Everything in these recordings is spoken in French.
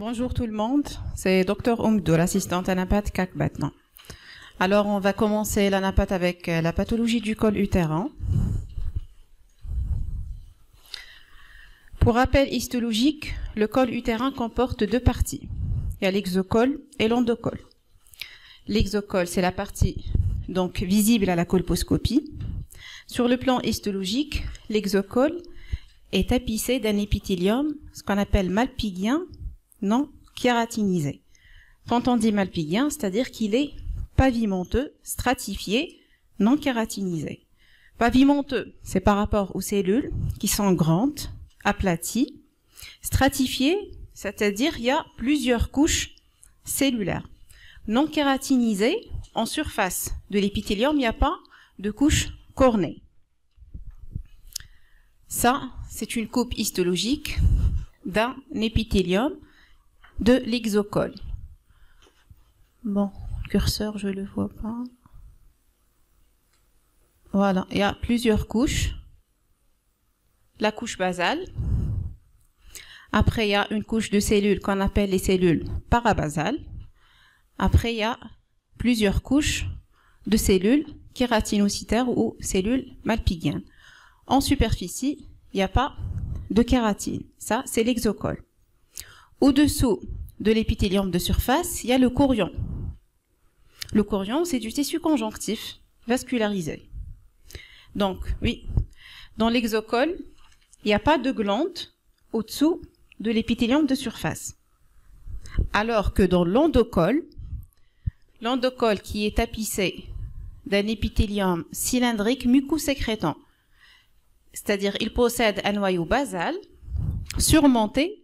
Bonjour tout le monde, c'est Dr Oumdou, l'assistante anapath CAC maintenant. Alors on va commencer l'anapath avec euh, la pathologie du col utérin. Pour rappel histologique, le col utérin comporte deux parties. Il y a l'exocole et l'endocole. L'exocole, c'est la partie donc visible à la colposcopie. Sur le plan histologique, l'exocole est tapissé d'un épithélium, ce qu'on appelle malpigien, non kératinisé. Quand on dit malpigien, c'est-à-dire qu'il est pavimenteux, stratifié, non kératinisé. Pavimenteux, c'est par rapport aux cellules qui sont grandes, aplaties. Stratifié, c'est-à-dire il y a plusieurs couches cellulaires. Non kératinisé, en surface de l'épithélium, il n'y a pas de couche cornée. Ça, c'est une coupe histologique d'un épithélium de l'exocole. Bon, curseur, je le vois pas. Voilà, il y a plusieurs couches. La couche basale. Après, il y a une couche de cellules qu'on appelle les cellules parabasales. Après, il y a plusieurs couches de cellules kératinocytaires ou cellules malpighiennes. En superficie, il n'y a pas de kératine. Ça, c'est l'exocole. Au-dessous de l'épithélium de surface, il y a le corion. Le corion, c'est du tissu conjonctif vascularisé. Donc, oui, dans l'exocole, il n'y a pas de glande au-dessous de l'épithélium de surface. Alors que dans l'endocole, l'endocole qui est tapissé d'un épithélium cylindrique mucosécrétant, c'est-à-dire il possède un noyau basal surmonté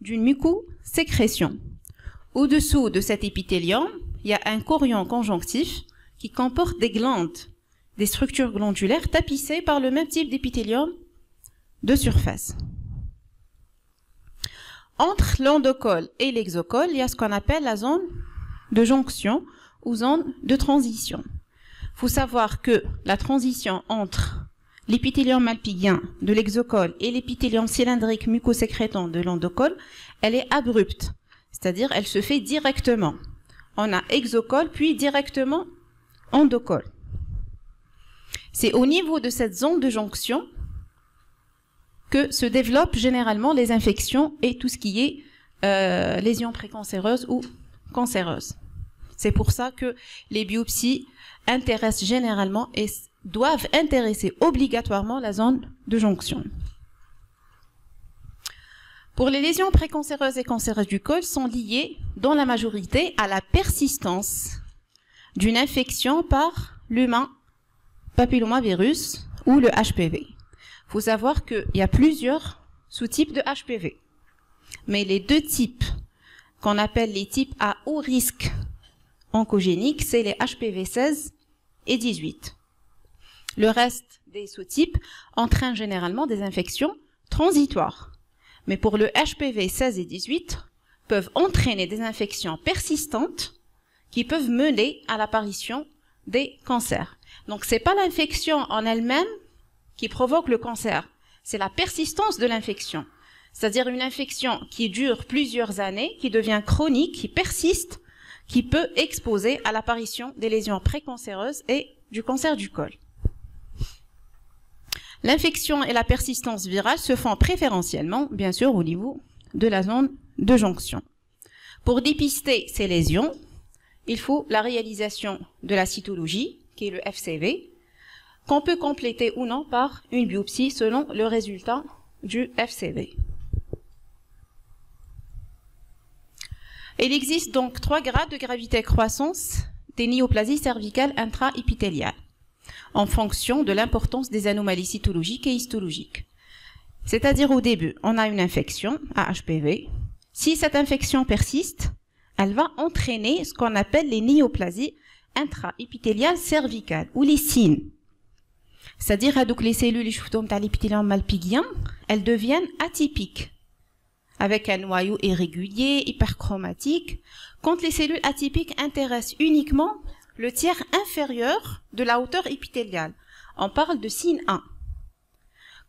d'une mucosécrétion. Au-dessous de cet épithélium, il y a un corion conjonctif qui comporte des glandes, des structures glandulaires tapissées par le même type d'épithélium de surface. Entre l'endocole et l'exocole, il y a ce qu'on appelle la zone de jonction ou zone de transition. Il faut savoir que la transition entre l'épithélium malpigien de l'exocole et l'épithélium cylindrique mucosécrétant de l'endocole, elle est abrupte. C'est-à-dire, elle se fait directement. On a exocole, puis directement endocole. C'est au niveau de cette zone de jonction que se développent généralement les infections et tout ce qui est euh, lésions précancéreuses ou cancéreuses. C'est pour ça que les biopsies intéressent généralement et doivent intéresser obligatoirement la zone de jonction. Pour les lésions précancéreuses et cancéreuses du col sont liées, dans la majorité, à la persistance d'une infection par l'humain papillomavirus ou le HPV. Il faut savoir qu'il y a plusieurs sous-types de HPV. Mais les deux types qu'on appelle les types à haut risque oncogénique, c'est les HPV 16 et 18. Le reste des sous-types entraînent généralement des infections transitoires. Mais pour le HPV 16 et 18, peuvent entraîner des infections persistantes qui peuvent mener à l'apparition des cancers. Donc c'est pas l'infection en elle-même qui provoque le cancer, c'est la persistance de l'infection. C'est-à-dire une infection qui dure plusieurs années, qui devient chronique, qui persiste, qui peut exposer à l'apparition des lésions précancéreuses et du cancer du col. L'infection et la persistance virale se font préférentiellement, bien sûr, au niveau de la zone de jonction. Pour dépister ces lésions, il faut la réalisation de la cytologie, qui est le FCV, qu'on peut compléter ou non par une biopsie selon le résultat du FCV. Il existe donc trois grades de gravité croissance des néoplasies cervicales intraépithéliales en fonction de l'importance des anomalies cytologiques et histologiques. C'est-à-dire au début, on a une infection à HPV. Si cette infection persiste, elle va entraîner ce qu'on appelle les néoplasies intraépithéliales cervicales ou les signes. C'est-à-dire donc les cellules à l'épithélium malpigien, elles deviennent atypiques avec un noyau irrégulier, hyperchromatique, quand les cellules atypiques intéressent uniquement le tiers inférieur de la hauteur épithéliale. On parle de signe 1.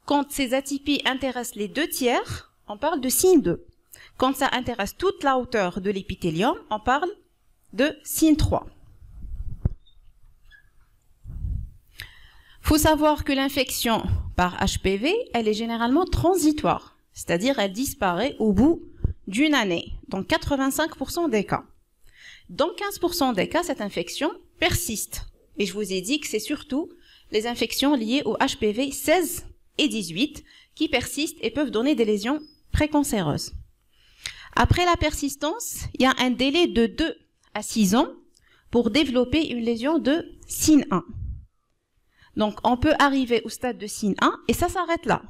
Quand ces atypies intéressent les deux tiers, on parle de signe 2. Quand ça intéresse toute la hauteur de l'épithélium, on parle de signe 3. faut savoir que l'infection par HPV, elle est généralement transitoire, c'est-à-dire elle disparaît au bout d'une année, dans 85% des cas. Dans 15% des cas, cette infection persiste. Et je vous ai dit que c'est surtout les infections liées au HPV 16 et 18 qui persistent et peuvent donner des lésions précancéreuses. Après la persistance, il y a un délai de 2 à 6 ans pour développer une lésion de signe 1. Donc, on peut arriver au stade de signe 1 et ça s'arrête là.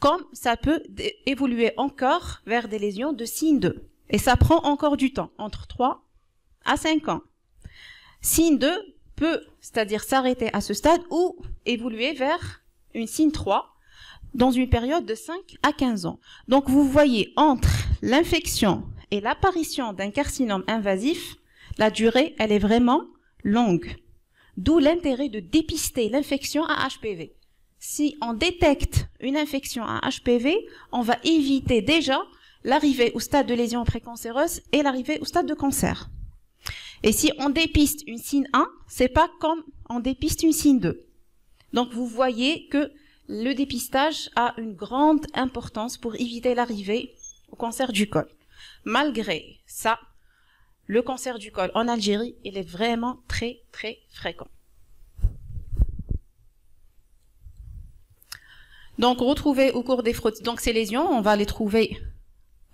Comme ça peut évoluer encore vers des lésions de signe 2. Et ça prend encore du temps, entre 3 à 5 ans. Signe 2 peut, c'est-à-dire s'arrêter à ce stade ou évoluer vers une signe 3 dans une période de 5 à 15 ans. Donc vous voyez entre l'infection et l'apparition d'un carcinome invasif, la durée, elle est vraiment longue. D'où l'intérêt de dépister l'infection à HPV. Si on détecte une infection à HPV, on va éviter déjà l'arrivée au stade de lésion précancéreuse et l'arrivée au stade de cancer. Et si on dépiste une signe 1, c'est pas comme on dépiste une signe 2. Donc vous voyez que le dépistage a une grande importance pour éviter l'arrivée au cancer du col. Malgré ça, le cancer du col en Algérie, il est vraiment très, très fréquent. Donc, retrouver au cours des frottis, donc ces lésions, on va les trouver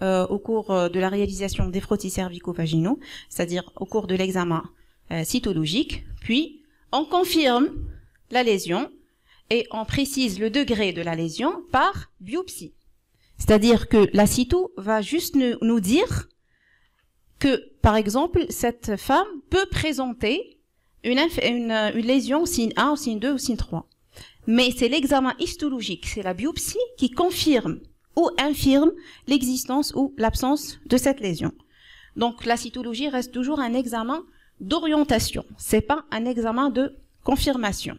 euh, au cours euh, de la réalisation des frottis cervico-vaginaux, c'est-à-dire au cours de l'examen euh, cytologique, puis on confirme la lésion et on précise le degré de la lésion par biopsie. C'est-à-dire que la cyto va juste nous dire que, par exemple, cette femme peut présenter une, une, lésion signe 1 ou signe 2 ou signe 3. Mais c'est l'examen histologique, c'est la biopsie qui confirme ou infirme l'existence ou l'absence de cette lésion. Donc la cytologie reste toujours un examen d'orientation, c'est pas un examen de confirmation.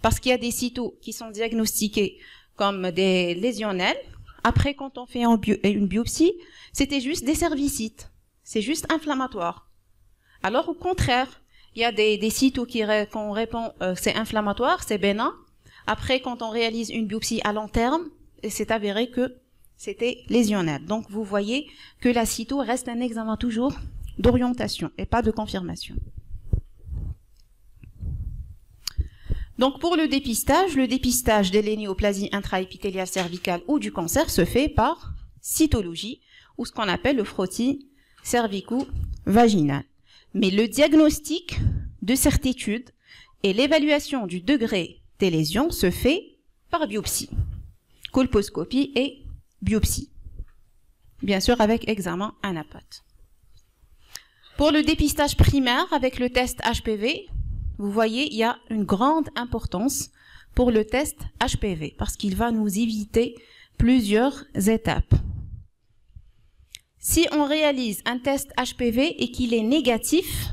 Parce qu'il y a des cytos qui sont diagnostiqués comme des lésionnels. Après, quand on fait une biopsie, c'était juste des cervicites c'est juste inflammatoire. Alors au contraire, il y a des, des sites où on répond euh, c'est inflammatoire, c'est bénin. Après, quand on réalise une biopsie à long terme, c'est avéré que c'était lésionnel. Donc vous voyez que la cyto reste un examen toujours d'orientation et pas de confirmation. Donc pour le dépistage, le dépistage des lénioplasies intraépithéliales cervicales ou du cancer se fait par cytologie ou ce qu'on appelle le frottis cervico-vaginal. Mais le diagnostic de certitude et l'évaluation du degré des lésions se fait par biopsie, colposcopie et biopsie. Bien sûr avec examen anapote. Pour le dépistage primaire avec le test HPV, vous voyez, il y a une grande importance pour le test HPV parce qu'il va nous éviter plusieurs étapes. Si on réalise un test HPV et qu'il est négatif,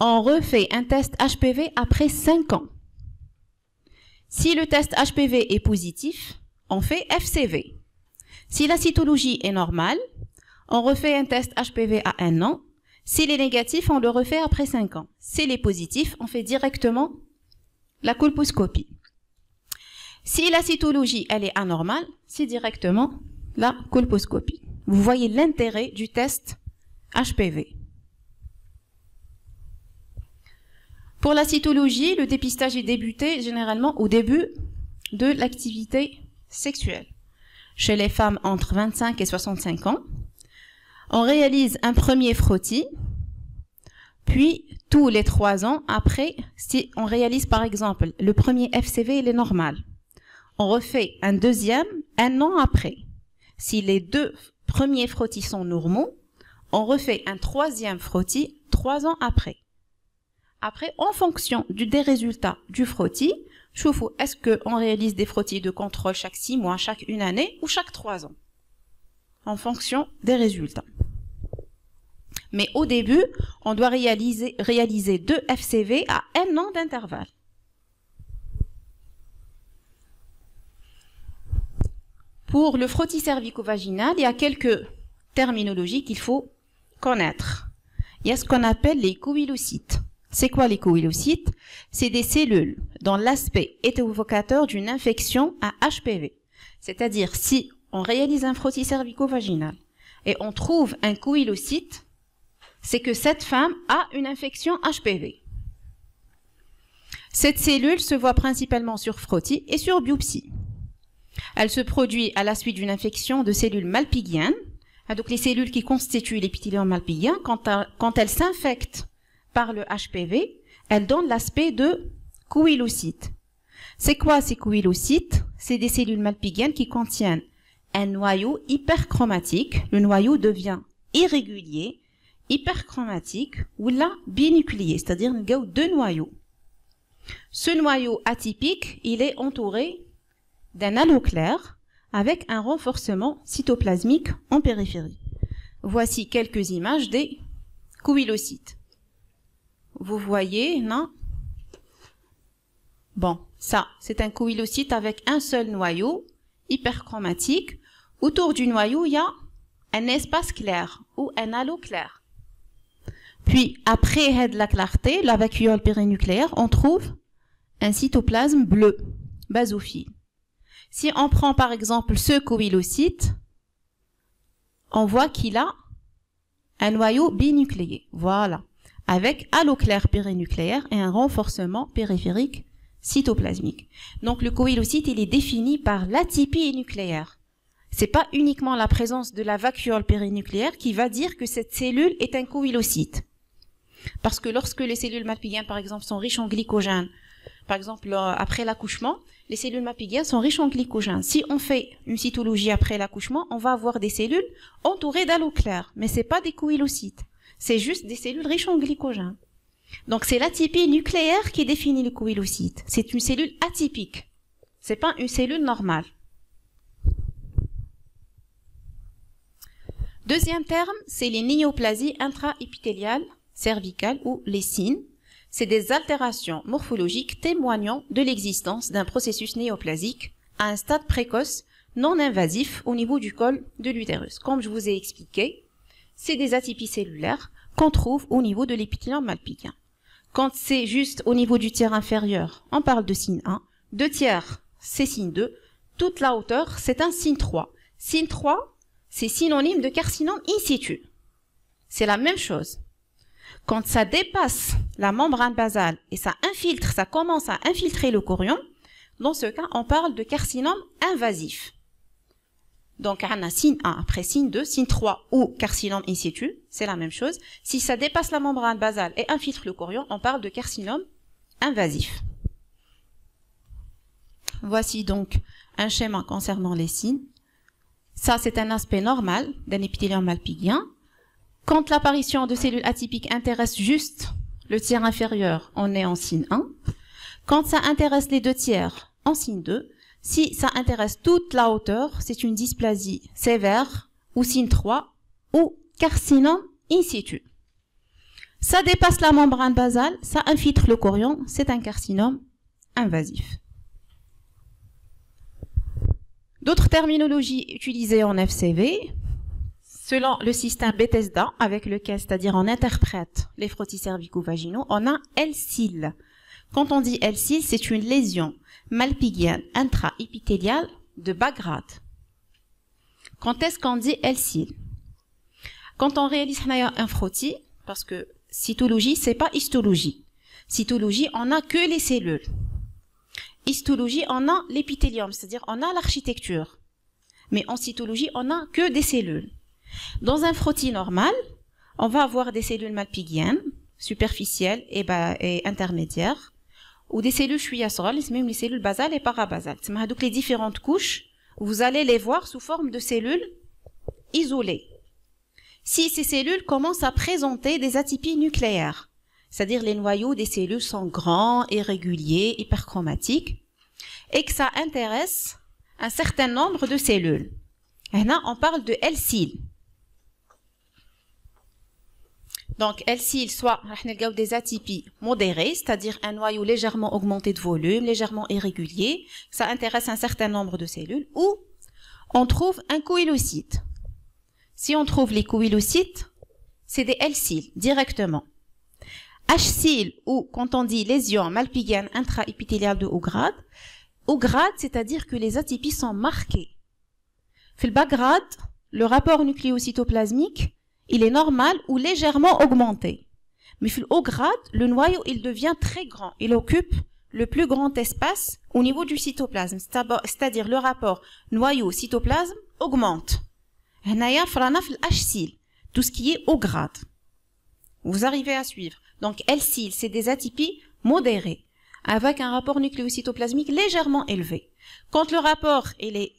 on refait un test HPV après 5 ans. Si le test HPV est positif, on fait FCV. Si la cytologie est normale, on refait un test HPV à 1 an. S'il est négatif, on le refait après 5 ans. S'il est positif, on fait directement la colposcopie. Si la cytologie elle est anormale, c'est directement la colposcopie. Vous voyez l'intérêt du test HPV. Pour la cytologie, le dépistage est débuté généralement au début de l'activité sexuelle. Chez les femmes entre 25 et 65 ans, on réalise un premier frottis, puis tous les trois ans après, si on réalise par exemple le premier FCV, il est normal. On refait un deuxième un an après. Si les deux premiers frottis sont normaux, on refait un troisième frottis trois ans après. Après, en fonction du, des résultats du frottis, est-ce qu'on réalise des frottis de contrôle chaque six mois, chaque une année ou chaque trois ans? En fonction des résultats. Mais au début, on doit réaliser, réaliser deux FCV à un an d'intervalle. Pour le frottis cervico-vaginal, il y a quelques terminologies qu'il faut connaître. Il y a ce qu'on appelle les coïlocytes. C'est quoi les coïlocytes C'est des cellules dont l'aspect est évocateur d'une infection à HPV. C'est-à-dire, si on réalise un frottis cervico-vaginal et on trouve un coïlocyte, c'est que cette femme a une infection HPV. Cette cellule se voit principalement sur frottis et sur biopsie. Elle se produit à la suite d'une infection de cellules malpighiennes. Ah, donc les cellules qui constituent l'épithélium malpigien, quand, quand elles s'infectent par le HPV, elles donnent l'aspect de coïlocytes. C'est quoi ces coïlocytes C'est des cellules malpighiennes qui contiennent un noyau hyperchromatique. Le noyau devient irrégulier, hyperchromatique ou là binucléé, c'est-à-dire deux noyaux. Ce noyau atypique, il est entouré d'un halo clair avec un renforcement cytoplasmique en périphérie. Voici quelques images des coïlocytes. Vous voyez, non? Bon, ça, c'est un coïlocyte avec un seul noyau hyperchromatique. Autour du noyau, il y a un espace clair ou un halo clair. Puis, après la clarté, la vacuole périnucléaire, on trouve un cytoplasme bleu, basophile. Si on prend par exemple ce coïlocyte, on voit qu'il a un noyau binucléé. Voilà. Avec halo clair périnucléaire et un renforcement périphérique cytoplasmique. Donc le coïlocyte, il est défini par l'atypie nucléaire. C'est pas uniquement la présence de la vacuole périnucléaire qui va dire que cette cellule est un coïlocyte. Parce que lorsque les cellules malpighiennes, par exemple, sont riches en glycogène, par exemple, euh, après l'accouchement, les cellules mapiguiennes sont riches en glycogène. Si on fait une cytologie après l'accouchement, on va avoir des cellules entourées d'halo clair, mais c'est pas des coïlocytes. C'est juste des cellules riches en glycogène. Donc c'est l'atypie nucléaire qui définit le coïlocyte. C'est une cellule atypique. C'est pas une cellule normale. Deuxième terme, c'est les néoplasies intraépithéliales cervicales ou les signes c'est des altérations morphologiques témoignant de l'existence d'un processus néoplasique à un stade précoce non invasif au niveau du col de l'utérus. Comme je vous ai expliqué, c'est des atypies cellulaires qu'on trouve au niveau de l'épithélium malpigien. Quand c'est juste au niveau du tiers inférieur, on parle de signe 1. Deux tiers, c'est signe 2. Toute la hauteur, c'est un signe 3. Signe 3, c'est synonyme de carcinome in situ. C'est la même chose. Quand ça dépasse la membrane basale et ça infiltre, ça commence à infiltrer le corion, dans ce cas, on parle de carcinome invasif. Donc, on a signe 1, après signe 2, signe 3 ou carcinome in situ, c'est la même chose. Si ça dépasse la membrane basale et infiltre le corion, on parle de carcinome invasif. Voici donc un schéma concernant les signes. Ça, c'est un aspect normal d'un épithélium malpigien. Quand l'apparition de cellules atypiques intéresse juste le tiers inférieur, on est en signe 1. Quand ça intéresse les deux tiers, en signe 2. Si ça intéresse toute la hauteur, c'est une dysplasie sévère ou signe 3 ou carcinome in situ. Ça dépasse la membrane basale, ça infiltre le corion, c'est un carcinome invasif. D'autres terminologies utilisées en FCV, Selon le système Bethesda, avec lequel, c'est-à-dire on interprète les frottis cervico-vaginaux, on a LCIL. Quand on dit LCIL, c'est une lésion malpighienne intra-épithéliale de bas grade. Quand est-ce qu'on dit LCIL Quand on réalise un frottis, parce que cytologie, c'est pas histologie. Cytologie, on a que les cellules. Histologie, on a l'épithélium, c'est-à-dire on a l'architecture. Mais en cytologie, on a que des cellules. Dans un frottis normal, on va avoir des cellules malpighiennes, superficielles et, et intermédiaires, ou des cellules chouillasserolles, même les cellules basales et parabasales. Donc les différentes couches, vous allez les voir sous forme de cellules isolées. Si ces cellules commencent à présenter des atypies nucléaires, c'est-à-dire les noyaux des cellules sont grands, irréguliers, hyperchromatiques, et que ça intéresse un certain nombre de cellules. Là, on parle de L-cil. Donc, s'il soit des atypies modérées, c'est-à-dire un noyau légèrement augmenté de volume, légèrement irrégulier, ça intéresse un certain nombre de cellules, ou on trouve un coïlocyte. Si on trouve les coïlocytes, c'est des L-cils directement. H-cils ou quand on dit lésion malpighienne intraépithéliale de haut grade, haut grade, c'est-à-dire que les atypies sont marquées. Fait le bas grade, le rapport nucléocytoplasmique, il est normal ou légèrement augmenté. Mais haut grade, le noyau, il devient très grand. Il occupe le plus grand espace au niveau du cytoplasme. C'est-à-dire le rapport noyau-cytoplasme augmente. Tout ce qui est au grade. Vous arrivez à suivre. Donc, L-cil, c'est des atypies modérées, avec un rapport nucléocytoplasmique légèrement élevé. Quand le rapport il est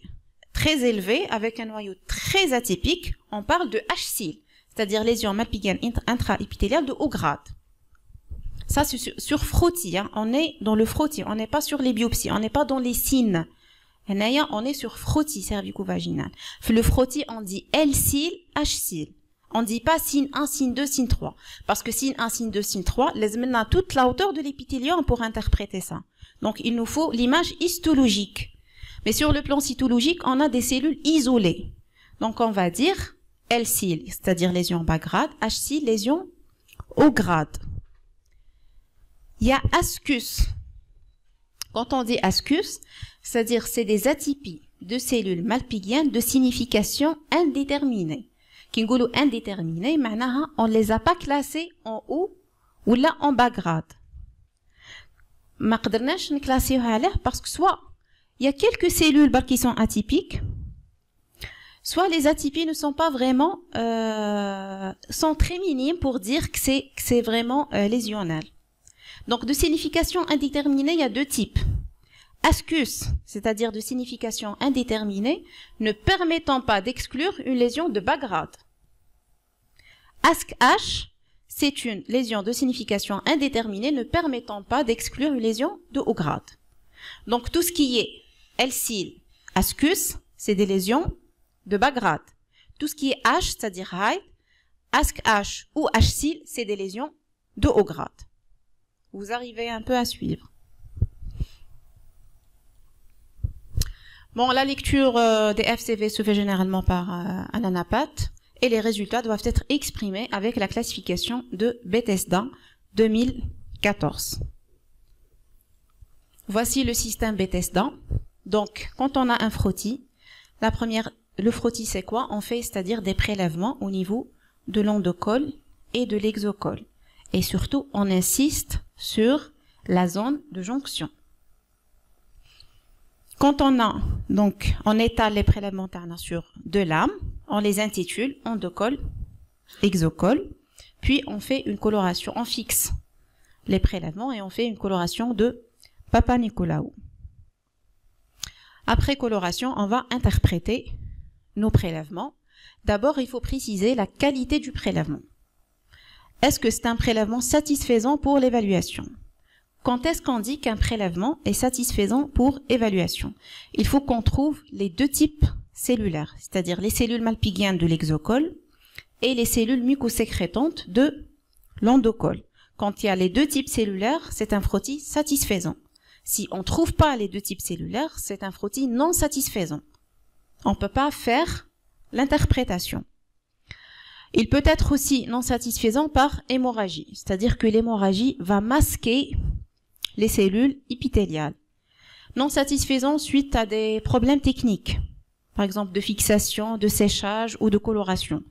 très élevé, avec un noyau très atypique, on parle de H-cil, c'est-à-dire lésion malpighienne intraépithéliale de haut grade. Ça, c'est sur, frottis. Hein. On est dans le frottis. On n'est pas sur les biopsies. On n'est pas dans les signes. On est sur frottis cervico-vaginal. Le frottis, on dit L-cil, H-cil. On dit pas signe 1, signe 2, signe 3. Parce que signe 1, signe 2, signe 3, laisse maintenant toute la hauteur de l'épithélium pour interpréter ça. Donc, il nous faut l'image histologique. Mais sur le plan cytologique, on a des cellules isolées. Donc, on va dire L-cil, c'est-à-dire lésion bas grade, H-cil, lésion haut grade. Il y a ascus. Quand on dit ascus, c'est-à-dire c'est des atypies de cellules malpighiennes de signification indéterminée. Qui indéterminée, maintenant on les a pas classées en haut ou là en bas grade. ما قدرناش نكلاسيوها parce que soit il y a quelques cellules qui sont atypiques soit les atypies ne sont pas vraiment euh, sont très minimes pour dire que c'est c'est vraiment euh, lésionnel. Donc de signification indéterminée, il y a deux types. Ascus, c'est-à-dire de signification indéterminée, ne permettant pas d'exclure une lésion de bas grade. ASC-H, c'est une lésion de signification indéterminée ne permettant pas d'exclure une lésion de haut grade. Donc tout ce qui est L-cil, ascus, c'est des lésions de bas grade. Tout ce qui est H, c'est-à-dire high, ASC-H ou H-cil, c'est des lésions de haut grade. Vous arrivez un peu à suivre. Bon, la lecture euh, des FCV se fait généralement par euh, un anapath et les résultats doivent être exprimés avec la classification de Bethesda 2014. Voici le système Bethesda. Donc, quand on a un frottis, la première, le frottis c'est quoi? On fait, c'est-à-dire des prélèvements au niveau de l'endocole et de l'exocole. Et surtout, on insiste sur la zone de jonction. Quand on a, donc, on étale les prélèvements sur deux lames, on les intitule endocole, exocole, puis on fait une coloration, on fixe les prélèvements et on fait une coloration de Papa Nicolaou. Après coloration, on va interpréter nos prélèvements. D'abord, il faut préciser la qualité du prélèvement. Est-ce que c'est un prélèvement satisfaisant pour l'évaluation? Quand est-ce qu'on dit qu'un prélèvement est satisfaisant pour évaluation? Il faut qu'on trouve les deux types cellulaires, c'est-à-dire les cellules malpighiennes de l'exocole et les cellules mucosécrétantes de l'endocole. Quand il y a les deux types cellulaires, c'est un frottis satisfaisant. Si on ne trouve pas les deux types cellulaires, c'est un frottis non satisfaisant. On ne peut pas faire l'interprétation. Il peut être aussi non satisfaisant par hémorragie, c'est-à-dire que l'hémorragie va masquer les cellules épithéliales. Non satisfaisant suite à des problèmes techniques, par exemple de fixation, de séchage ou de coloration.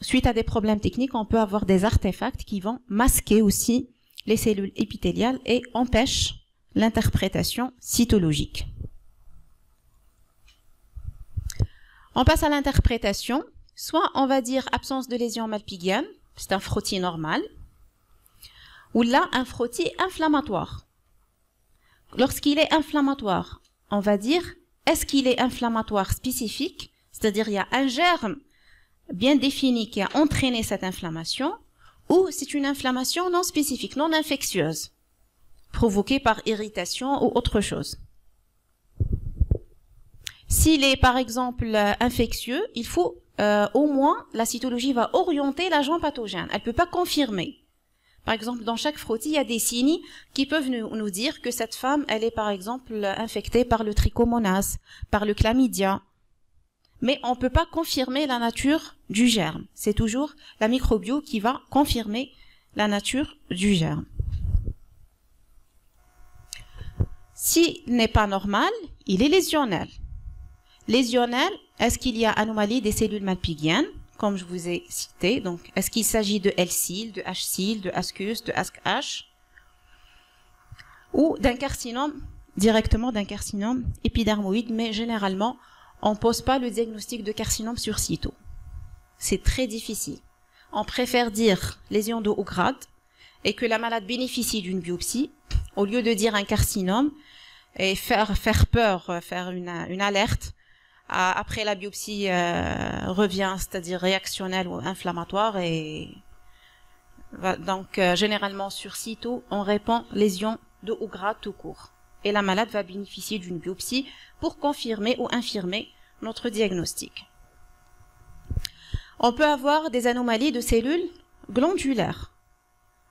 Suite à des problèmes techniques, on peut avoir des artefacts qui vont masquer aussi les cellules épithéliales et empêchent l'interprétation cytologique. On passe à l'interprétation Soit on va dire absence de lésion malpighienne, c'est un frottis normal, ou là un frottis inflammatoire. Lorsqu'il est inflammatoire, on va dire est-ce qu'il est inflammatoire spécifique, c'est-à-dire il y a un germe bien défini qui a entraîné cette inflammation, ou c'est une inflammation non spécifique, non infectieuse, provoquée par irritation ou autre chose. S'il est par exemple infectieux, il faut euh, au moins la cytologie va orienter l'agent pathogène. Elle peut pas confirmer. Par exemple, dans chaque frottis, il y a des signes qui peuvent nous, dire que cette femme, elle est par exemple infectée par le trichomonas, par le chlamydia. mais on ne peut pas confirmer la nature du germe. C'est toujours la microbio qui va confirmer la nature du germe. S'il n'est pas normal, il est lésionnel. Lésionnel, est-ce qu'il y a anomalie des cellules malpighiennes, comme je vous ai cité? Donc, est-ce qu'il s'agit de L-cil, de H-cil, de Ascus, de ASC-H Ou d'un carcinome, directement d'un carcinome épidermoïde, mais généralement, on ne pose pas le diagnostic de carcinome sur cyto. C'est très difficile. On préfère dire lésion de haut grade et que la malade bénéficie d'une biopsie au lieu de dire un carcinome et faire peur, faire une alerte. Après la biopsie euh, revient, c'est-à-dire réactionnelle ou inflammatoire et donc euh, généralement sur cyto, on répond lésion de haut grade tout court et la malade va bénéficier d'une biopsie pour confirmer ou infirmer notre diagnostic. On peut avoir des anomalies de cellules glandulaires.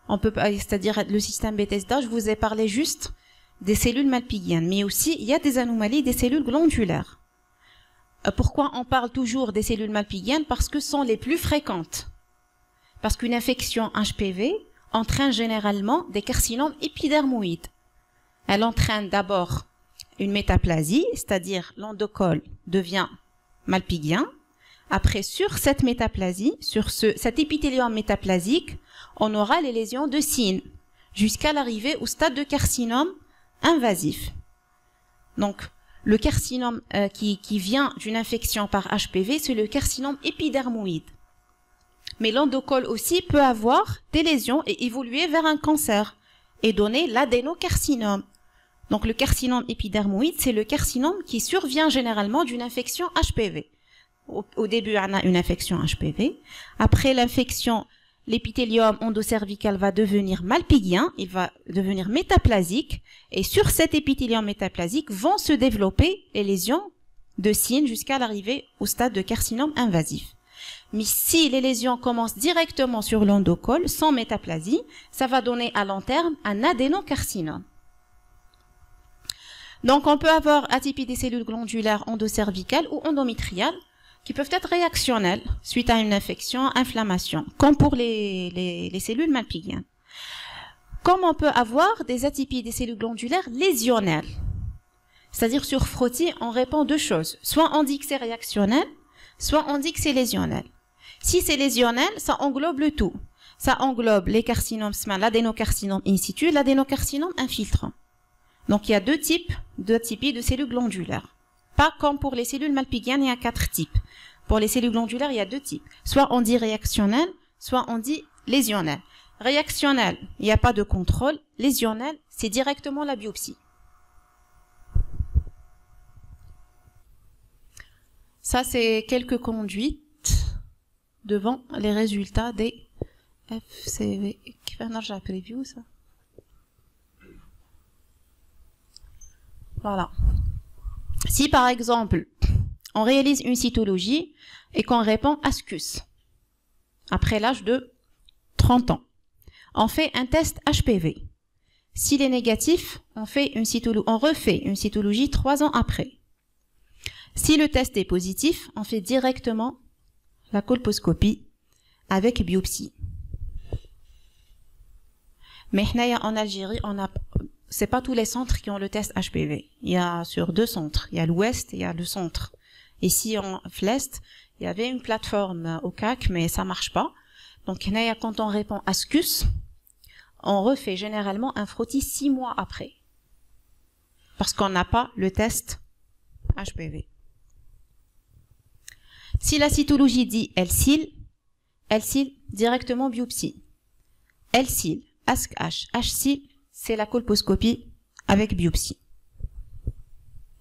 On peut, c'est-à-dire le système Bethesda, je vous ai parlé juste des cellules malpighiennes, mais aussi il y a des anomalies des cellules glandulaires. Euh, pourquoi on parle toujours des cellules malpighiennes Parce que sont les plus fréquentes. Parce qu'une infection HPV entraîne généralement des carcinomes épidermoïdes. Elle entraîne d'abord une métaplasie, c'est-à-dire l'endocole devient malpighien. Après, sur cette métaplasie, sur ce, cet épithélium métaplasique, on aura les lésions de cyne, jusqu'à l'arrivée au stade de carcinome invasif. Donc, le carcinome euh, qui, qui vient d'une infection par HPV, c'est le carcinome épidermoïde. Mais l'endocole aussi peut avoir des lésions et évoluer vers un cancer et donner l'adénocarcinome. Donc le carcinome épidermoïde, c'est le carcinome qui survient généralement d'une infection HPV. Au, début, on a une infection HPV. Après l'infection, l'épithélium endocervical va devenir malpighien, il va devenir métaplasique, et sur cet épithélium métaplasique vont se développer les lésions de cyne jusqu'à l'arrivée au stade de carcinome invasif. Mais si les lésions commencent directement sur l'endocole, sans métaplasie, ça va donner à long terme un adénocarcinome. Donc, on peut avoir atypie des cellules glandulaires endocervicales ou endométriales qui peuvent être réactionnelles suite à une infection, inflammation, comme pour les, les, cellules malpighiennes. Comme on peut avoir des atypies des cellules glandulaires lésionnelles. C'est-à-dire sur frottis, on répond deux choses. Soit on dit que c'est réactionnel, soit on dit que c'est lésionnel. Si c'est lésionnel, ça englobe le tout. Ça englobe les carcinomes, l'adénocarcinome in situ, l'adénocarcinome infiltrant. Donc il y a deux types de types de cellules glandulaires. Pas comme pour les cellules malpighiennes, il y a quatre types. Pour les cellules glandulaires, il y a deux types. Soit on dit réactionnel, soit on dit lésionnel. Réactionnel, il n'y a pas de contrôle. Lésionnel, c'est directement la biopsie. Ça, c'est quelques conduites devant les résultats des FCV. Preview, ça. Voilà. Si par exemple, on réalise une cytologie et qu'on répond ASCUS, après l'âge de 30 ans, on fait un test HPV. S'il est négatif, on, fait une on refait une cytologie trois ans après. Si le test est positif, on fait directement la colposcopie avec biopsie. Mais en Algérie, on a c'est pas tous les centres qui ont le test HPV. Il y a sur deux centres. Il y a l'Ouest et il y a le centre. Ici en Flest, il y avait une plateforme au CAC, mais ça marche pas. Donc quand on répond à SCUS, on refait généralement un frottis six mois après. Parce qu'on n'a pas le test HPV. Si la cytologie dit LCIL, LCIL directement biopsie. LCIL, ASC-H, HCIL, c'est la colposcopie avec biopsie.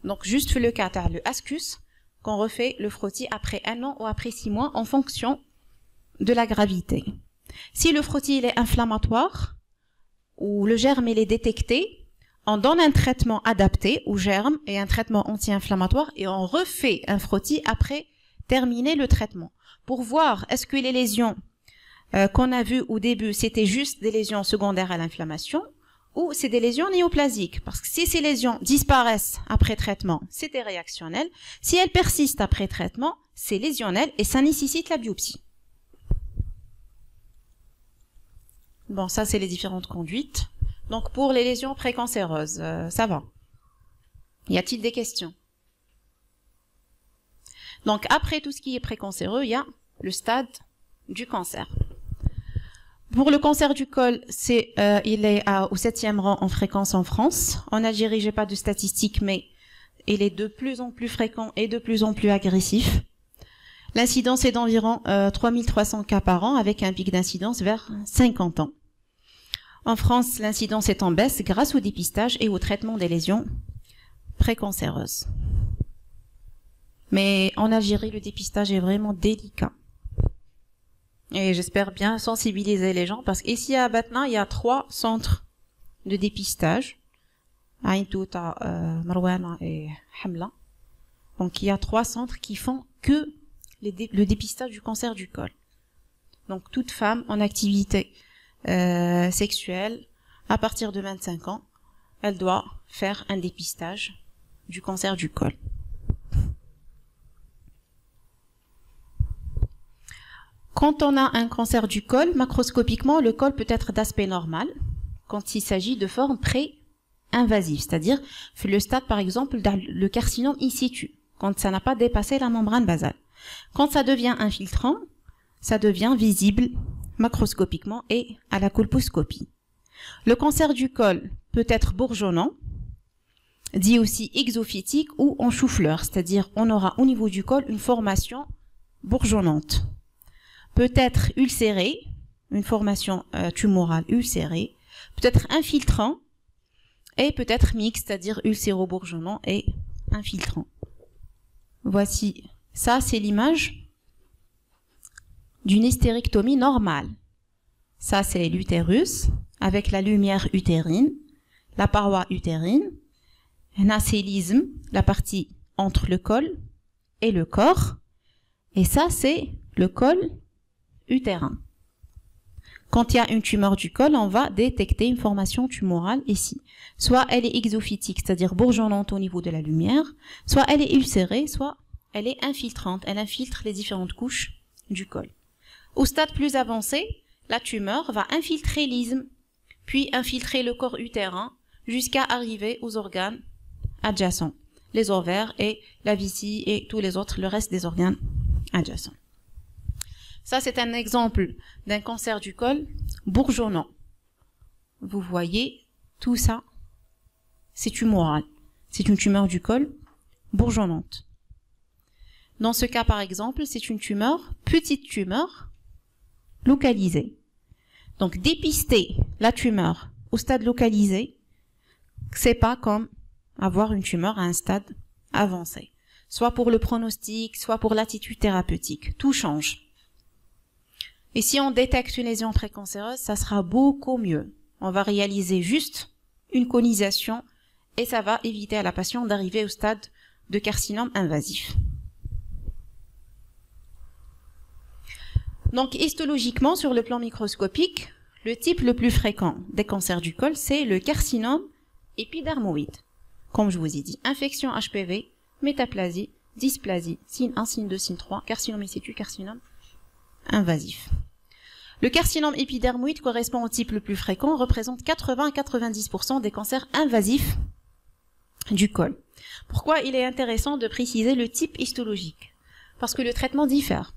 Donc juste le cas, le ascus, qu'on refait le frottis après un an ou après six mois en fonction de la gravité. Si le frottis est inflammatoire ou le germe est détecté, on donne un traitement adapté au germe et un traitement anti-inflammatoire et on refait un frottis après terminer le traitement pour voir est-ce que les lésions euh, qu'on a vues au début c'était juste des lésions secondaires à l'inflammation ou c'est des lésions néoplasiques. Parce que si ces lésions disparaissent après traitement, c'est réactionnel. Si elles persistent après traitement, c'est lésionnel et ça nécessite la biopsie. Bon, ça, c'est les différentes conduites. Donc, pour les lésions précancéreuses, euh, ça va. Y a-t-il des questions? Donc, après tout ce qui est précancéreux, il y a le stade du cancer. Pour le cancer du col, euh, il est au septième rang en fréquence en France. En Algérie, j'ai pas de statistiques, mais il est de plus en plus fréquent et de plus en plus agressif. L'incidence est d'environ 3300 euh, cas par an, avec un pic d'incidence vers 50 ans. En France, l'incidence est en baisse grâce au dépistage et au traitement des lésions précancéreuses. Mais en Algérie, le dépistage est vraiment délicat. Et j'espère bien sensibiliser les gens parce qu'ici à Batna, il y a trois centres de dépistage. Aïntouta, euh, Marwana et Hamla. Donc il y a trois centres qui font que le dépistage du cancer du col. Donc toute femme en activité euh, sexuelle à partir de 25 ans, elle doit faire un dépistage du cancer du col. Quand on a un cancer du col, macroscopiquement, le col peut être d'aspect normal quand il s'agit de formes pré-invasives, c'est-à-dire le stade, par exemple, le carcinome in situ, quand ça n'a pas dépassé la membrane basale. Quand ça devient infiltrant, ça devient visible macroscopiquement et à la colposcopie. Le cancer du col peut être bourgeonnant, dit aussi exophytique ou en chou-fleur, c'est-à-dire on aura au niveau du col une formation bourgeonnante peut être ulcéré, une formation euh, tumorale ulcérée, peut être infiltrant et peut être mixte, c'est-à-dire ulcéro-bourgeonnant et infiltrant. Voici, ça c'est l'image d'une hystérectomie normale. Ça c'est l'utérus avec la lumière utérine, la paroi utérine, un acélisme, la partie entre le col et le corps. Et ça c'est le col utérin. Quand il y a une tumeur du col, on va détecter une formation tumorale ici. Soit elle est exophytique, c'est-à-dire bourgeonnante au niveau de la lumière, soit elle est ulcérée, soit elle est infiltrante, elle infiltre les différentes couches du col. Au stade plus avancé, la tumeur va infiltrer l'isthme, puis infiltrer le corps utérin, jusqu'à arriver aux organes adjacents, les ovaires et la vessie et tous les autres, le reste des organes adjacents. Ça, c'est un exemple d'un cancer du col bourgeonnant. Vous voyez, tout ça, c'est tumoral. C'est une tumeur du col bourgeonnante. Dans ce cas, par exemple, c'est une tumeur, petite tumeur, localisée. Donc, dépister la tumeur au stade localisé, c'est pas comme avoir une tumeur à un stade avancé. Soit pour le pronostic, soit pour l'attitude thérapeutique. Tout change. Et si on détecte une lésion précancéreuse, ça sera beaucoup mieux. On va réaliser juste une conisation et ça va éviter à la patiente d'arriver au stade de carcinome invasif. Donc histologiquement, sur le plan microscopique, le type le plus fréquent des cancers du col, c'est le carcinome épidermoïde. Comme je vous ai dit, infection HPV, métaplasie, dysplasie, signe 1, signe 2, signe 3, carcinome in situ, carcinome invasif. Le carcinome épidermoïde correspond au type le plus fréquent, représente 80 à 90% des cancers invasifs du col. Pourquoi il est intéressant de préciser le type histologique? Parce que le traitement diffère.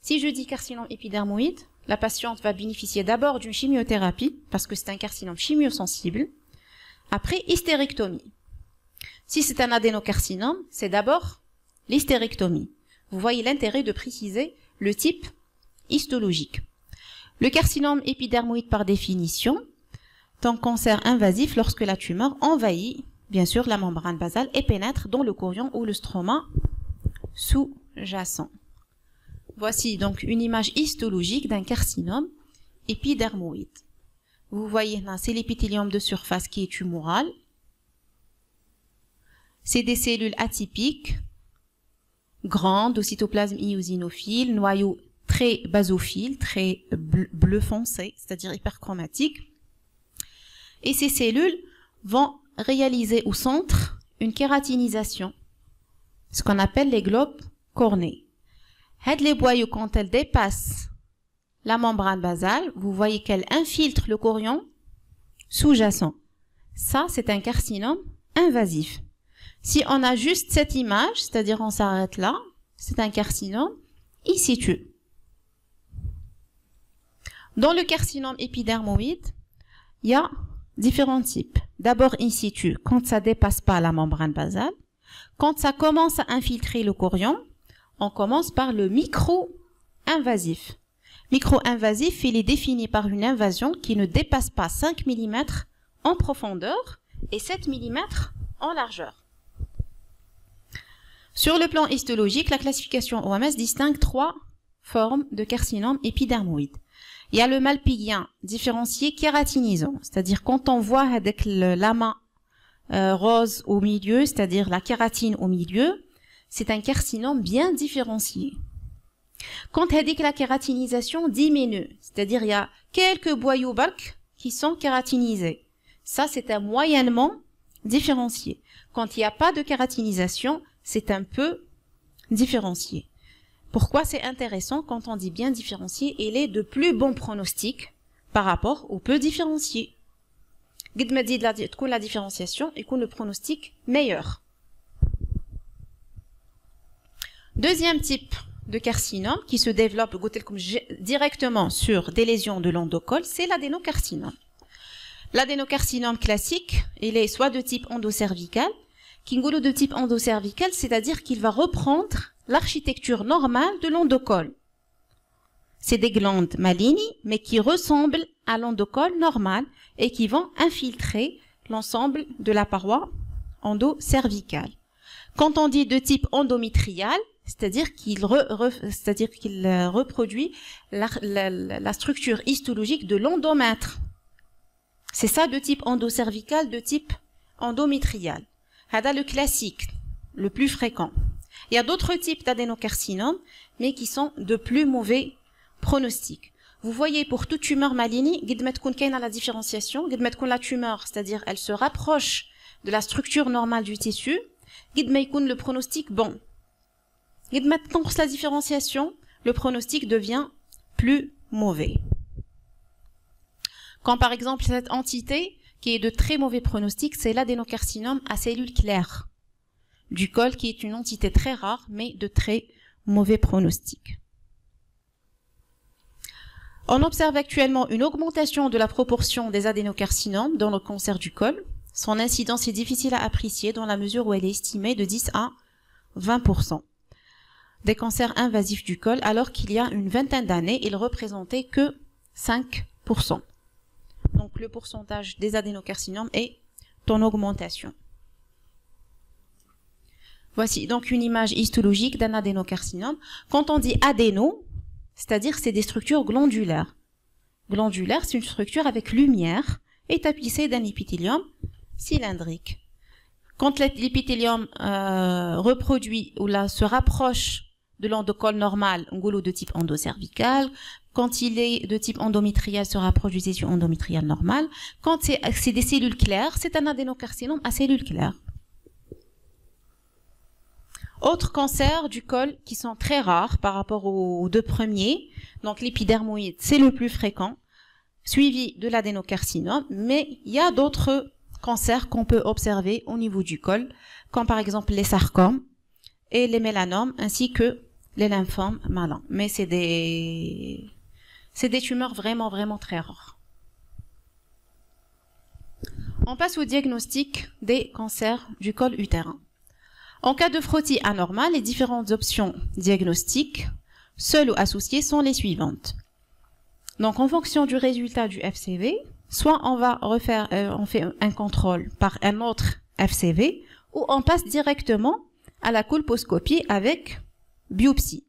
Si je dis carcinome épidermoïde, la patiente va bénéficier d'abord d'une chimiothérapie, parce que c'est un carcinome chimiosensible, après hystérectomie. Si c'est un adénocarcinome, c'est d'abord l'hystérectomie. Vous voyez l'intérêt de préciser le type histologique. Le carcinome épidermoïde par définition est un cancer invasif lorsque la tumeur envahit, bien sûr, la membrane basale et pénètre dans le corion ou le stroma sous-jacent. Voici donc une image histologique d'un carcinome épidermoïde. Vous voyez là, c'est l'épithélium de surface qui est tumoral. C'est des cellules atypiques, grandes, au cytoplasme iosinophile, noyau très basophile, très bleu foncé, c'est-à-dire hyperchromatique. Et ces cellules vont réaliser au centre une kératinisation, ce qu'on appelle les globes cornés. Les boyaux, quand elles dépassent la membrane basale, vous voyez qu'elle infiltre le corion sous-jacent. Ça, c'est un carcinome invasif. Si on a juste cette image, c'est-à-dire on s'arrête là, c'est un carcinome in situ. Dans le carcinome épidermoïde, il y a différents types. D'abord in situ, quand ça dépasse pas la membrane basale. Quand ça commence à infiltrer le corion, on commence par le micro-invasif. Micro-invasif, il est défini par une invasion qui ne dépasse pas 5 mm en profondeur et 7 mm en largeur. Sur le plan histologique, la classification OMS distingue trois formes de carcinome épidermoïde. Il y a le malpigien différencié kératinisant, c'est-à-dire quand on voit avec le lama euh, rose au milieu, c'est-à-dire la kératine au milieu, c'est un carcinome bien différencié. Quand elle dit que la kératinisation diminue, c'est-à-dire il y a quelques boyaux bulk qui sont kératinisés. Ça, c'est un moyennement différencié. Quand il n'y a pas de kératinisation, c'est un peu différencié. Pourquoi c'est intéressant quand on dit bien différencié Il est de plus bon pronostic par rapport au peu différencié. Guide me dit la différenciation et qu'on le pronostic meilleur. Deuxième type de carcinome qui se développe directement sur des lésions de l'endocole, c'est l'adénocarcinome. L'adénocarcinome classique, il est soit de type endocervical, Kingolo de type endocervical, c'est-à-dire qu'il va reprendre l'architecture normale de l'endocole. C'est des glandes malignes, mais qui ressemblent à l'endocole normal et qui vont infiltrer l'ensemble de la paroi endocervicale. Quand on dit de type endométrial, c'est-à-dire qu'il euh, reproduit la, la, structure histologique de l'endomètre. C'est ça de type endocervical, de type endométrial. C'est le classique, le plus fréquent. Il y a d'autres types d'adénocarcinome, mais qui sont de plus mauvais pronostics. Vous voyez, pour toute tumeur maligne, à la différenciation, la tumeur, c'est-à-dire elle se rapproche de la structure normale du tissu, le pronostic bon. Contre la différenciation, le pronostic devient plus mauvais. Quand par exemple cette entité qui est de très mauvais pronostic, c'est l'adénocarcinome à cellules claires du col, qui est une entité très rare, mais de très mauvais pronostic. On observe actuellement une augmentation de la proportion des adénocarcinomes dans le cancer du col. Son incidence est difficile à apprécier dans la mesure où elle est estimée de 10 à 20% des cancers invasifs du col, alors qu'il y a une vingtaine d'années, il représentait que 5%. Donc le pourcentage des adénocarcinomes est en augmentation. Voici donc une image histologique d'un adénocarcinome. Quand on dit adéno, c'est-à-dire c'est des structures glandulaires. Glandulaire, c'est une structure avec lumière et tapissée d'un épithélium cylindrique. Quand l'épithélium euh, reproduit ou se rapproche de l'endocole normal, goulot de type endocervical. Quand il est de type endométrial, se rapproche du tissu endométrial normal. Quand c'est des cellules claires, c'est un adénocarcinome à cellules claires. Autres cancers du col qui sont très rares par rapport aux deux premiers. Donc l'épidermoïde, c'est le plus fréquent, suivi de l'adénocarcinome. Mais il y a d'autres cancers qu'on peut observer au niveau du col, comme par exemple les sarcomes et les mélanomes, ainsi que les lymphomes malins. Mais c'est des, c'est des tumeurs vraiment, vraiment très rares. On passe au diagnostic des cancers du col utérin. En cas de frottis anormal, les différentes options diagnostiques, seules ou associées, sont les suivantes. Donc, en fonction du résultat du FCV, soit on va refaire, euh, on fait un contrôle par un autre FCV, ou on passe directement à la colposcopie avec biopsie.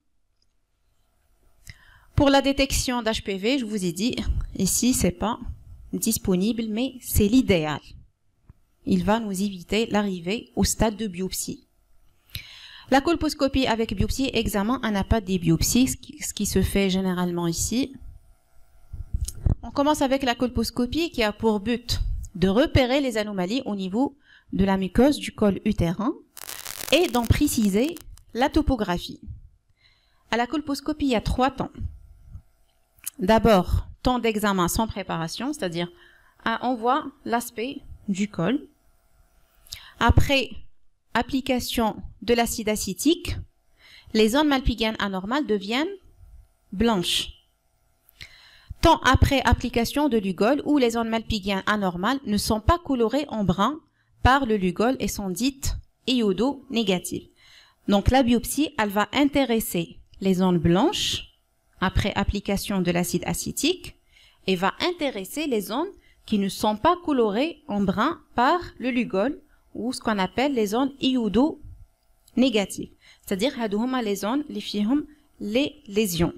Pour la détection d'HPV, je vous ai dit, ici, c'est pas disponible, mais c'est l'idéal. Il va nous éviter l'arrivée au stade de biopsie. La colposcopie avec biopsie, examen un appât des biopsies, ce qui se fait généralement ici. On commence avec la colposcopie qui a pour but de repérer les anomalies au niveau de la muqueuse du col utérin et d'en préciser la topographie. À la colposcopie, il y a trois temps. D'abord, temps d'examen sans préparation, c'est-à-dire on voit l'aspect du col. Après application de l'acide acétique, les zones malpighiennes anormales deviennent blanches. Tant après application de l'ugol où les zones malpighiennes anormales ne sont pas colorées en brun par le lugol et sont dites iodo-négatives. Donc la biopsie, elle va intéresser les zones blanches après application de l'acide acétique et va intéresser les zones qui ne sont pas colorées en brun par le lugol ou ce qu'on appelle les zones iodo-négatives. C'est-à-dire les zones les les lésions.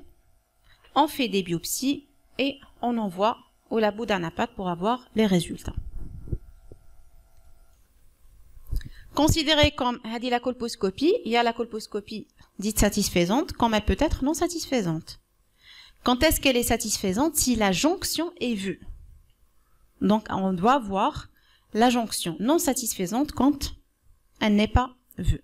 On fait des biopsies et on envoie au labo d'Anapat pour avoir les résultats. Considéré comme la colposcopie, il y a la colposcopie dite satisfaisante, comme elle peut être non satisfaisante. Quand est-ce qu'elle est satisfaisante Si la jonction est vue? Donc on doit voir la jonction non satisfaisante quand elle n'est pas vue.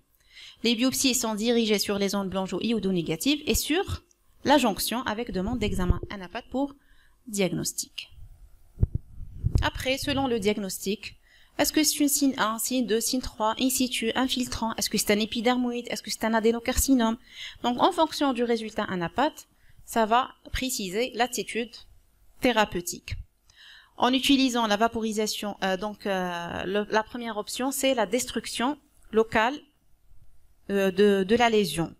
Les biopsies sont dirigées sur les ondes blanches ou iodo-négatives et sur la jonction avec demande d'examen anapat pour diagnostic. Après, selon le diagnostic, est-ce que c'est une signe 1, signe 2, signe 3, in situ, infiltrant? Est-ce que c'est un épidermoïde? Est-ce que c'est un adénocarcinome? Donc, en fonction du résultat anapat, ça va préciser l'attitude thérapeutique. En utilisant la vaporisation, euh, donc euh, la première option, c'est la destruction locale euh, de, la lésion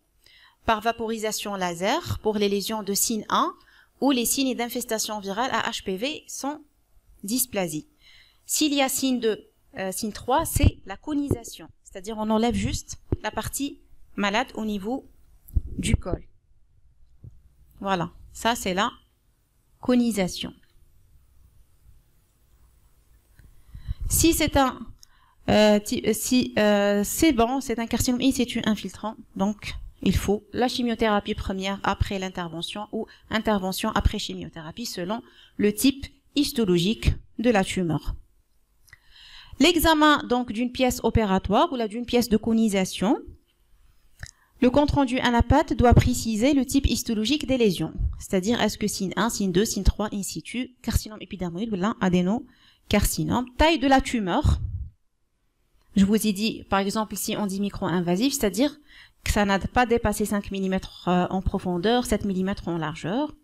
par vaporisation laser pour les lésions de signe 1 ou les signes d'infestation virale à HPV sont dysplasie. S'il y a signe 2, euh, signe 3, c'est la conisation, c'est-à-dire on enlève juste la partie malade au niveau du col. Voilà, ça c'est la conisation. Si c'est un euh, si euh, c'est bon, c'est un carcinome in situ infiltrant, donc il faut la chimiothérapie première après l'intervention ou intervention après chimiothérapie selon le type histologique de la tumeur. L'examen donc d'une pièce opératoire ou d'une pièce de conisation. Le compte rendu ANAPAT doit préciser le type histologique des lésions, c'est-à-dire est-ce que signe 1, signe 2, signe 3, in situ, carcinome épidermoïde ou l'adénocarcinome, taille de la tumeur. Je vous ai dit, par exemple, ici on dit micro-invasif, c'est-à-dire que ça n'a pas dépassé 5 mm euh, en profondeur, 7 mm en largeur.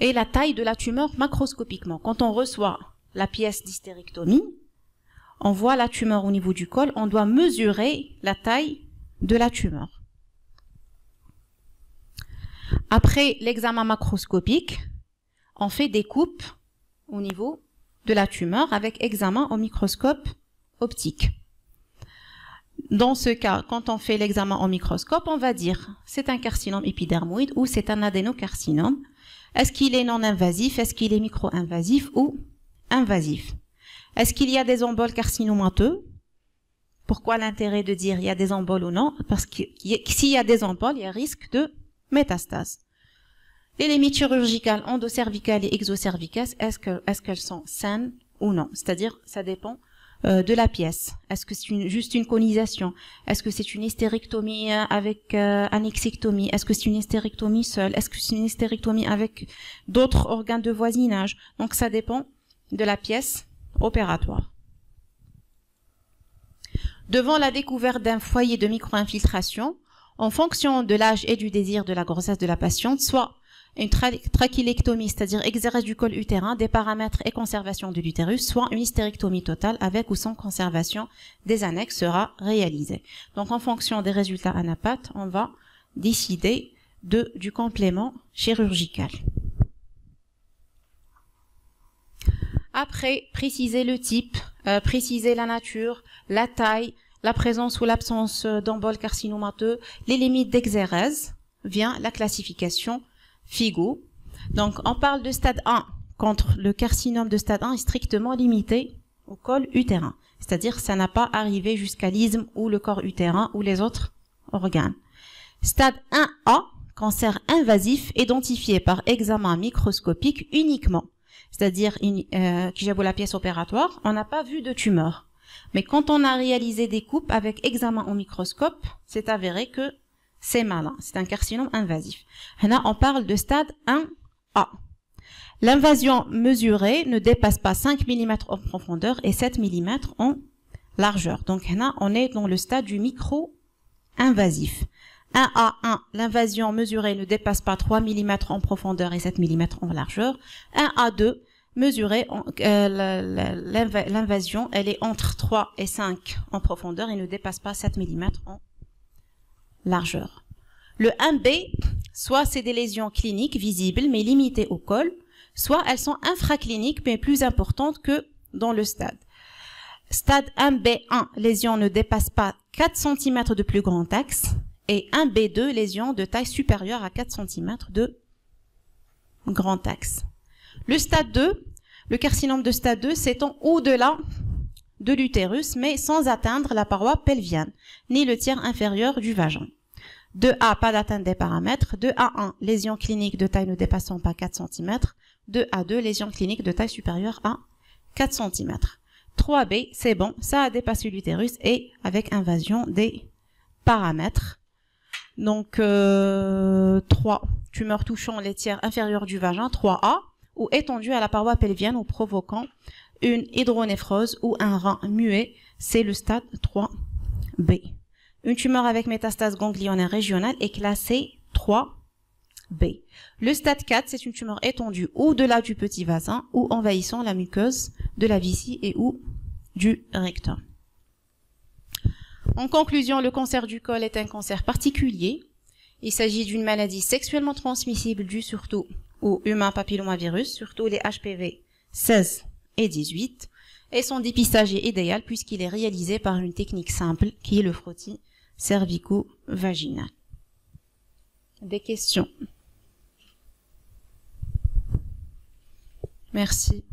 Et la taille de la tumeur macroscopiquement. Quand on reçoit la pièce d'hystérectomie, on voit la tumeur au niveau du col, on doit mesurer la taille de la tumeur. Après l'examen macroscopique, on fait des coupes au niveau de la tumeur avec examen au microscope optique. Dans ce cas, quand on fait l'examen au microscope, on va dire c'est un carcinome épidermoïde ou c'est un adénocarcinome. Est-ce qu'il est non invasif Est-ce qu'il est micro-invasif ou invasif? Est-ce qu'il y a des emboles carcinomateux Pourquoi l'intérêt de dire il y a des emboles ou non? Parce que s'il y a des emboles, il y a risque de métastase. Les limites chirurgicales endocervicales et exocervicales, est-ce qu'elles sont saines ou non? C'est-à-dire, ça dépend euh, de la pièce. Est-ce que c'est juste une conisation? Est-ce que c'est une hystérectomie euh, avec euh, annexectomie Est-ce que c'est une hystérectomie seule? Est-ce que c'est une hystérectomie avec d'autres organes de voisinage? Donc ça dépend de la pièce opératoire. Devant la découverte d'un foyer de micro-infiltration, en fonction de l'âge et du désir de la grossesse de la patiente, soit une trachylectomie, c'est-à-dire exérèse du col utérin, des paramètres et conservation de l'utérus, soit une hystérectomie totale avec ou sans conservation des annexes sera réalisée. Donc en fonction des résultats anapathes, on va décider de, du complément chirurgical. Après, préciser le type, euh, préciser la nature, la taille, la présence ou l'absence d'emboles carcinomateux, les limites d'exérèse, vient la classification FIGO. Donc, on parle de stade 1 contre le carcinome de stade 1 est strictement limité au col utérin. C'est-à-dire ça n'a pas arrivé jusqu'à l'isthme ou le corps utérin ou les autres organes. Stade 1A, cancer invasif identifié par examen microscopique uniquement. c'est-à-dire euh, qui la pièce opératoire, on n'a pas vu de tumeur. Mais quand on a réalisé des coupes avec examen au microscope, c'est avéré que c'est malin, c'est un carcinome invasif. Là, on parle de stade 1A. L'invasion mesurée ne dépasse pas 5 mm en profondeur et 7 mm en largeur. Donc là, on est dans le stade du micro-invasif. 1A1, l'invasion mesurée ne dépasse pas 3 mm en profondeur et 7 mm en largeur. 1A2, mesurée, euh, l'invasion, elle est entre 3 et 5 en profondeur et ne dépasse pas 7 mm en largeur. Le 1B, soit c'est des lésions cliniques visibles mais limitées au col, soit elles sont infracliniques mais plus importantes que dans le stade. Stade 1B1, lésion ne dépasse pas 4 cm de plus grand axe et 1B2, lésion de taille supérieure à 4 cm de grand axe. Le stade 2, le carcinome de stade 2 s'étend au-delà de l'utérus, mais sans atteindre la paroi pelvienne, ni le tiers inférieur du vagin. 2A, pas d'atteinte des paramètres. 2A1, lésion clinique de taille ne dépassant pas 4 cm. 2A2, lésion clinique de taille supérieure à 4 cm. 3B, c'est bon, ça a dépassé l'utérus et avec invasion des paramètres. Donc, euh, 3, tumeur touchant les tiers inférieurs du vagin, 3A, ou étendue à la paroi pelvienne ou provoquant une hydronéphrose ou un rein muet, c'est le stade 3B. Une tumeur avec métastase ganglionnaire régionale est classée 3B. Le stade 4, c'est une tumeur étendue au-delà du petit vasin ou envahissant la muqueuse de la vessie et ou du rectum. En conclusion, le cancer du col est un cancer particulier. Il s'agit d'une maladie sexuellement transmissible due surtout aux humains papillomavirus, surtout les HPV 16 et 18, et son dépistage est idéal puisqu'il est réalisé par une technique simple qui est le frottis cervico-vaginal. Des questions? Merci.